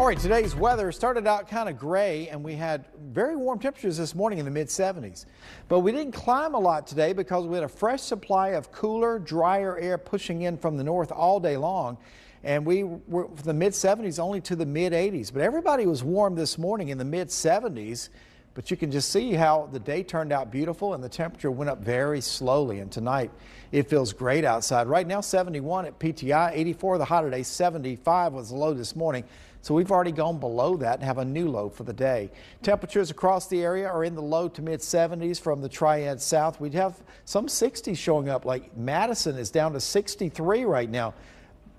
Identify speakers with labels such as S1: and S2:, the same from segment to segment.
S1: All right, today's weather started out kind of gray and we had very warm temperatures this morning in the mid 70s. But we didn't climb a lot today because we had a fresh supply of cooler, drier air pushing in from the north all day long. And we were from the mid 70s only to the mid 80s. But everybody was warm this morning in the mid 70s. But you can just see how the day turned out beautiful and the temperature went up very slowly. And tonight it feels great outside. Right now 71 at PTI, 84 the high today, 75 was the low this morning. So we've already gone below that and have a new low for the day. Temperatures across the area are in the low to mid 70s from the Triad South. We'd have some 60s showing up like Madison is down to 63 right now.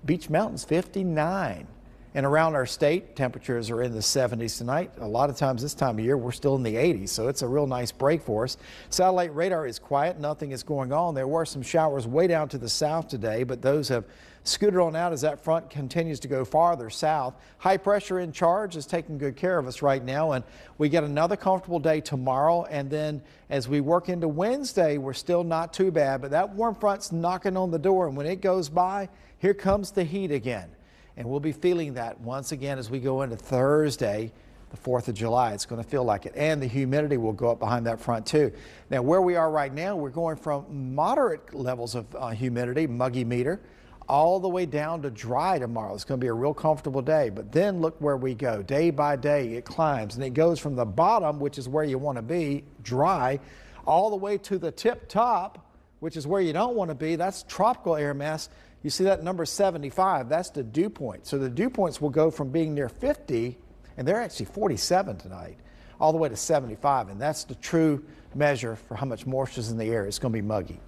S1: Beech Mountain's 59. And around our state, temperatures are in the 70s tonight. A lot of times this time of year, we're still in the 80s, so it's a real nice break for us. Satellite radar is quiet. Nothing is going on. There were some showers way down to the south today, but those have scooted on out as that front continues to go farther south. High pressure in charge is taking good care of us right now, and we get another comfortable day tomorrow. And then as we work into Wednesday, we're still not too bad, but that warm front's knocking on the door, and when it goes by, here comes the heat again. And we'll be feeling that once again as we go into Thursday, the 4th of July. It's going to feel like it. And the humidity will go up behind that front too. Now, where we are right now, we're going from moderate levels of uh, humidity, muggy meter, all the way down to dry tomorrow. It's going to be a real comfortable day. But then look where we go. Day by day, it climbs and it goes from the bottom, which is where you want to be, dry, all the way to the tip top, which is where you don't want to be. That's tropical air mass. You see that number 75, that's the dew point. So the dew points will go from being near 50, and they're actually 47 tonight, all the way to 75. And that's the true measure for how much moisture is in the air. It's going to be muggy.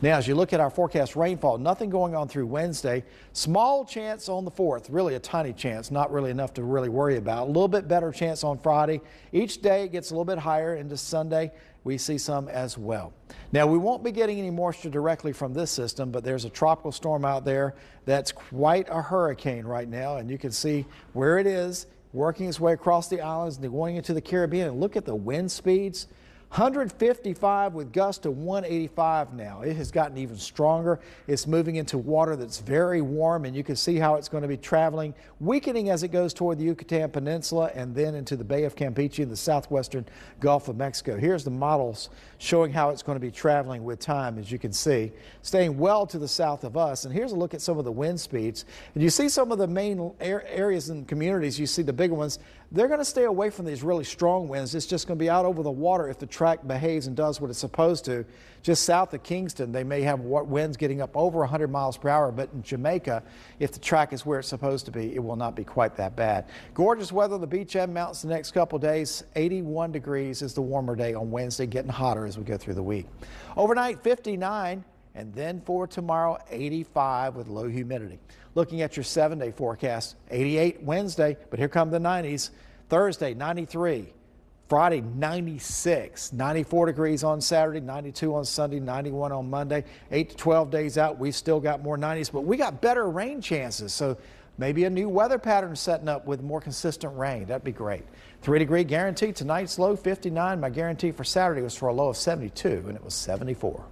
S1: Now, as you look at our forecast rainfall, nothing going on through Wednesday. Small chance on the 4th, really a tiny chance, not really enough to really worry about. A little bit better chance on Friday. Each day it gets a little bit higher into Sunday we see some as well. Now, we won't be getting any moisture directly from this system, but there's a tropical storm out there that's quite a hurricane right now, and you can see where it is working its way across the islands and going into the Caribbean. And look at the wind speeds. 155 with gusts to 185 now. It has gotten even stronger. It's moving into water that's very warm, and you can see how it's going to be traveling, weakening as it goes toward the Yucatan Peninsula and then into the Bay of Campeche and the southwestern Gulf of Mexico. Here's the models showing how it's going to be traveling with time, as you can see, staying well to the south of us. And here's a look at some of the wind speeds. And you see some of the main areas and communities, you see the bigger ones, they're going to stay away from these really strong winds. It's just going to be out over the water if the track behaves and does what it's supposed to. Just south of Kingston, they may have what winds getting up over 100 miles per hour, but in Jamaica, if the track is where it's supposed to be, it will not be quite that bad. Gorgeous weather on the beach and mountains the next couple days. 81 degrees is the warmer day on Wednesday, getting hotter as we go through the week. Overnight, 59. And then for tomorrow, 85 with low humidity. Looking at your seven day forecast, 88 Wednesday, but here come the 90s. Thursday, 93. Friday, 96, 94 degrees on Saturday, 92 on Sunday, 91 on Monday. 8 to 12 days out, we still got more 90s, but we got better rain chances. So maybe a new weather pattern setting up with more consistent rain. That'd be great. Three degree guarantee. Tonight's low 59. My guarantee for Saturday was for a low of 72, and it was 74.